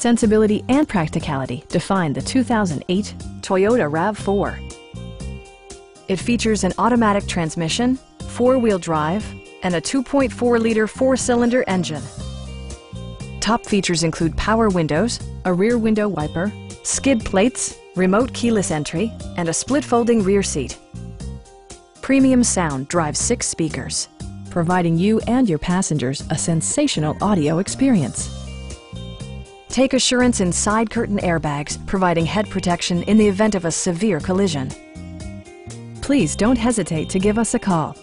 Sensibility and practicality define the 2008 Toyota RAV4. It features an automatic transmission, four-wheel drive, and a 2.4-liter four-cylinder engine. Top features include power windows, a rear window wiper, skid plates, remote keyless entry, and a split-folding rear seat. Premium sound drives six speakers, providing you and your passengers a sensational audio experience. Take assurance in side curtain airbags, providing head protection in the event of a severe collision. Please don't hesitate to give us a call.